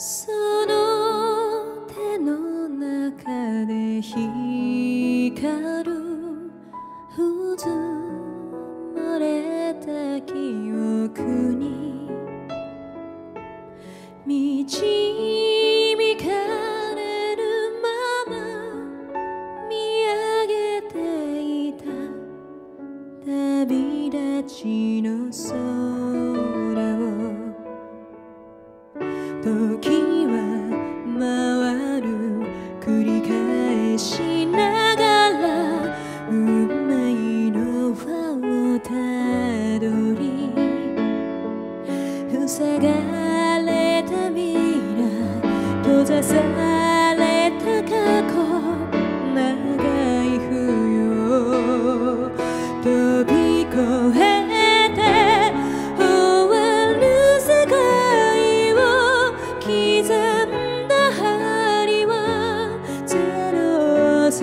その手の中で光る渦まれた記憶に道時は回る繰り返しながら運命の輪をたどり塞がれた未来ざさ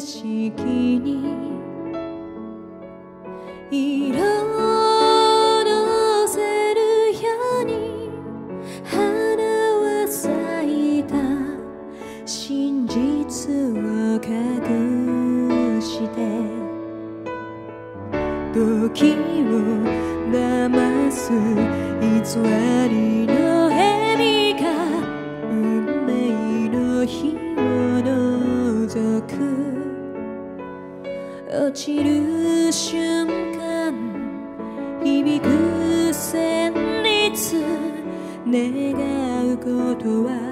色に色のせるように花は咲いた真実を隠して時を騙す偽りの蛇が運命の日を覗く落ちる瞬間響く旋律願うことは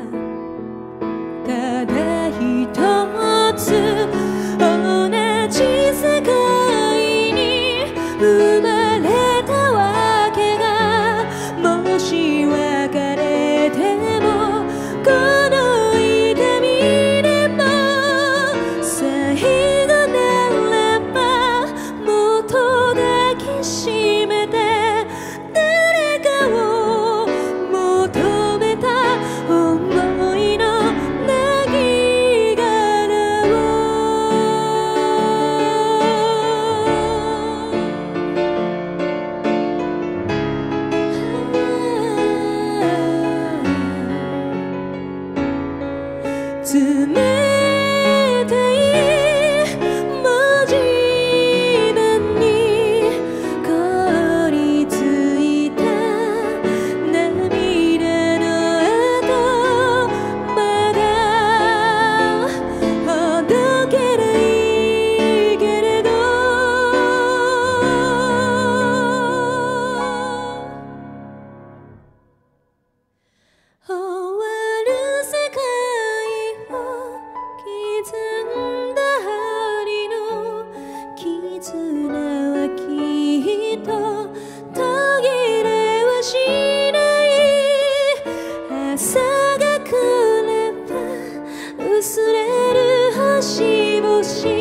she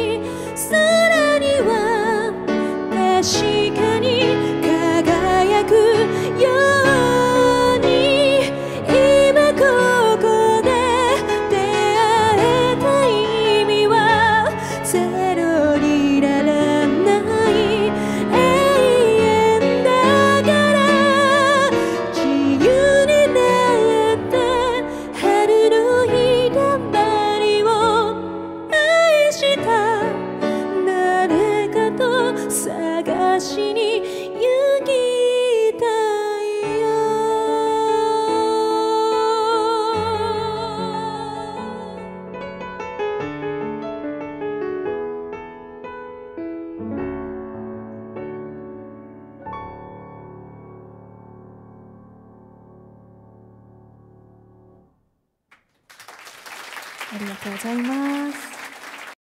ありがとうございます。